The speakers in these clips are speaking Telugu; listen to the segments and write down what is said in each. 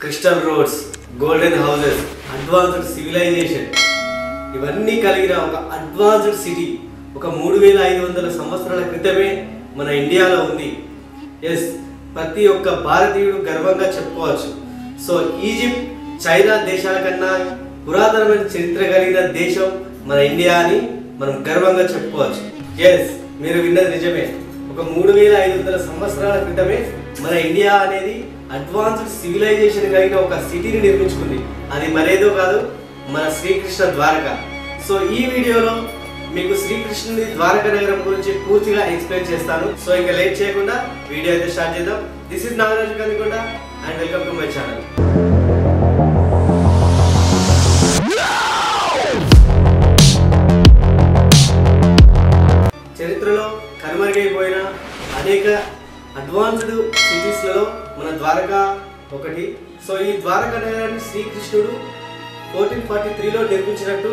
Crystal roads golden houses advanced civilisation ఇవన్నీ కలిగిన ఒక అడ్వాన్స్డ్ సిటీ ఒక మూడు వేల ఐదు వందల సంవత్సరాల క్రితమే మన ఇండియాలో ఉంది. ఎస్ ప్రతి ఒక్క భారతీయుడు గర్వంగా చెప్పుకోవచ్చు. సో ఈజిప్ట్ చైనా దేశాల కన్నా పురాతనమైన చరిత్ర కలిగిన దేశం మన ఇండియా అని మనం గర్వంగా చెప్పుకోవచ్చు. ఎస్ మీరు విన్నది నిజమే. ఒక మూడు వేల ఐదు వందల సంవత్సరాల క్రితమే మన ఇండియా అనేది అడ్వాన్స్డ్ సివిలైజేషన్ కలిగిన ఒక సిటీని నిర్మించుకుంది. అది మరేదో కాదు మన శ్రీకృష్ణ ద్వారక. సో ఈ వీడియోలో మీకు శ్రీకృష్ణుని ద్వారక నగరం గురించి పూర్తిగా ఎక్స్ప్లెయిన్ చేస్తాను. సో ఇంకా లేట్ చేయకుండా వీడియో అయితే స్టార్ట్ చేద్దాం. This is Nagaraju Kandikonda and welcome to my channel చరిత్రలో కనుమరుగైపోయిన అనేక అడ్వాన్స్డ్ సిటీస్లలో మన ద్వారకా ఒకటి. సో ఈ ద్వారకా నగరాన్ని శ్రీకృష్ణుడు ఫోర్టీన్ ఫార్టీ త్రీలో నిర్మించినట్టు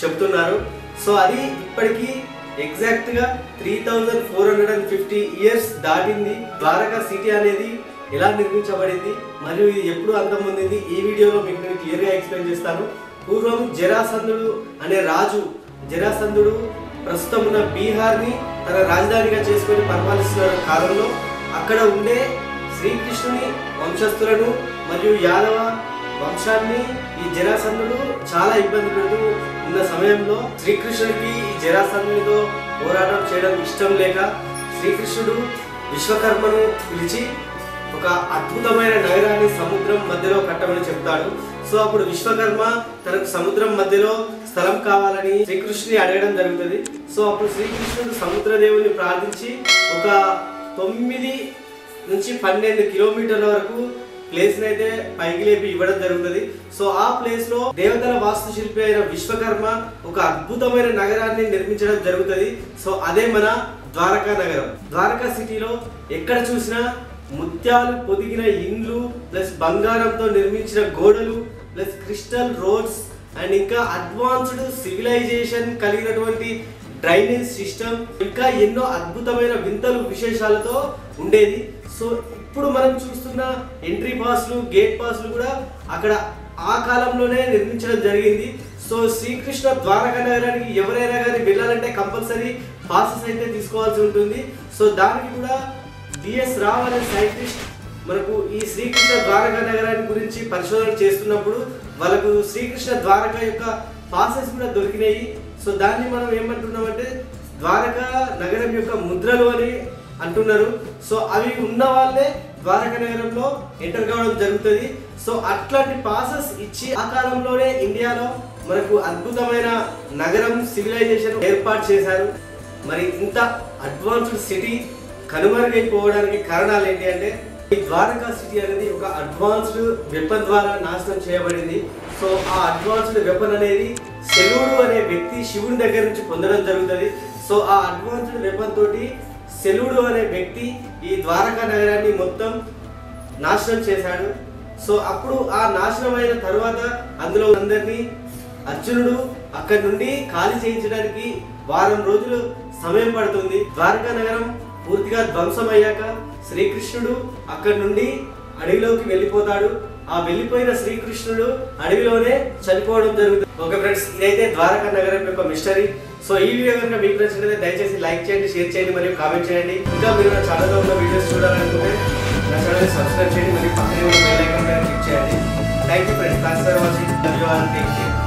చెప్తున్నారు. సో అది ఇప్పటికీ ఎగ్జాక్ట్గా three thousand four hundred and fifty years దాటింది. ద్వారకా సిటీ అనేది ఎలా నిర్మించబడింది మరియు ఇది ఎప్పుడు అర్థం పొందింది ఈ వీడియోలో మీకు నేను క్లియర్గా ఎక్స్ప్లెయిన్ చేస్తాను. పూర్వం జరాసంధుడు అనే రాజు జరాసంధుడు ప్రస్తుతం ఉన్న బీహార్ని తన రాజధానిగా చేసుకొని పరిపాలిస్తున్న కాలంలో అక్కడ ఉండే శ్రీకృష్ణుని వంశస్థులను మరియు యాదవ వంశాన్ని ఈ జరాసంధుడు చాలా ఇబ్బంది పెడుతూ ఉన్న సమయంలో శ్రీకృష్ణుడికి ఈ జరాసంధునితో పోరాటం చేయడం ఇష్టం లేక శ్రీకృష్ణుడు విశ్వకర్మను పిలిచి ఒక అద్భుతమైన నగరాన్ని సముద్రం మధ్యలో కట్టమని చెప్తాడు. సో అప్పుడు విశ్వకర్మ తనకు సముద్రం మధ్యలో స్థలం కావాలని శ్రీకృష్ణుని అడగడం జరుగుతుంది. సో అప్పుడు శ్రీకృష్ణుడు సముద్రదేవుని ప్రార్థించి ఒక తొమ్మిది నుంచి పన్నెండు కిలోమీటర్ల వరకు ప్లేస్ అయితే పైకి లేపి ఇవ్వడం జరుగుతుంది. సో ఆ ప్లేస్లో దేవతల వాస్తుశిల్పి అయిన విశ్వకర్మ ఒక అద్భుతమైన నగరాన్ని నిర్మించడం జరుగుతుంది. సో అదే మన ద్వారకా నగరం. ద్వారకా సిటీలో ఎక్కడ చూసినా ముత్యాలు పొదిగిన ఇండ్లు ప్లస్ బంగారంతో నిర్మించిన గోడలు ప్లస్ క్రిస్టల్ రోడ్స్ అండ్ ఇంకా అడ్వాన్స్డ్ సివిలైజేషన్ కలిగినటువంటి డ్రైనేజ్ సిస్టమ్ ఇంకా ఎన్నో అద్భుతమైన వింతలు విశేషాలతో ఉండేది. సో ఇప్పుడు మనం చూస్తున్న ఎంట్రీ పాస్లు గేట్ పాస్లు కూడా అక్కడ ఆ కాలంలోనే నిర్మించడం జరిగింది. సో శ్రీకృష్ణ ద్వారక నగరానికి ఎవరైనా కానీ వెళ్ళాలంటే కంపల్సరీ పాసెస్ అయితే తీసుకోవాల్సి ఉంటుంది. సో దానికి కూడా డిఎస్ రావ్ అనే సైంటిస్ట్ మనకు ఈ శ్రీకృష్ణ ద్వారక నగరాన్ని గురించి పరిశోధన చేస్తున్నప్పుడు వాళ్ళకు శ్రీకృష్ణ ద్వారక యొక్క పాసెస్ కూడా దొరికినాయి. సో దాన్ని మనం ఏమంటున్నామంటే ద్వారక నగరం యొక్క ముద్రలు అని అంటున్నారు. సో అవి ఉన్న వాళ్ళే ద్వారక నగరంలో ఎంటర్ కావడం జరుగుతుంది. సో అట్లాంటి పాసెస్ ఇచ్చి ఆ కాలంలోనే ఇండియాలో మనకు అద్భుతమైన నగరం సివిలైజేషన్ ఏర్పాటు చేశారు. మరి ఇంత అడ్వాన్స్డ్ సిటీ కనుమరుగైపోవడానికి కారణాలు ఏంటి అంటే ఈ ద్వారకా సిటీ అనేది ఒక అడ్వాన్స్డ్ వెపన్ ద్వారా నాశనం చేయబడింది. సో ఆ అడ్వాన్స్డ్ వెపన్ అనేది శివుడు అనే వ్యక్తి శివుని దగ్గర నుంచి పొందడం జరుగుతుంది. సో ఆ అడ్వాన్స్డ్ వెపన్ తోటి శివుడు అనే వ్యక్తి ఈ ద్వారకా నగరాన్ని మొత్తం నాశనం చేశాడు. సో అప్పుడు ఆ నాశనం అయిన తర్వాత అందులో అందరినీ అర్జునుడు అక్కడి నుండి ఖాళీ చేయించడానికి వారం రోజులు సమయం పడుతుంది. ద్వారకా నగరం పూర్తిగా ధ్వంసమయ్యాక శ్రీకృష్ణుడు అక్కడి నుండి అడవిలోకి వెళ్ళిపోతాడు. ఆ వెళ్ళిపోయిన శ్రీకృష్ణుడు అడవిలోనే చనిపోవడం జరుగుతుంది. ఓకే ఫ్రెండ్స్ ఇదైతే ద్వారకా నగరం యొక్క మిస్టరీ. సో ఈ వీడియో కనుక మీకు నచ్చినట్లయితే దయచేసి లైక్ చేయండి షేర్ చేయండి మరియు కామెంట్ చేయండి. ఇంకా మీరు నా ఛానల్లో ఉన్న వీడియోస్ చూడాలనుకుంటే నా ఛానల్ సబ్స్క్రైబ్ చేయండి మరియు పక్కనే ఉన్న బెల్ ఐకాన్ పైన క్లిక్ చేయండి. Thank you friends thanks for watching